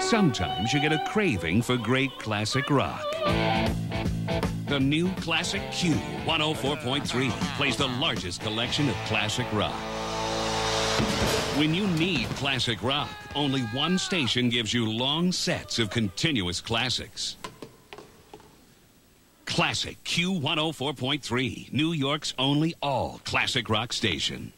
Sometimes you get a craving for great classic rock. The new Classic Q 104.3 plays the largest collection of classic rock. When you need classic rock, only one station gives you long sets of continuous classics. Classic Q 104.3, New York's only all classic rock station.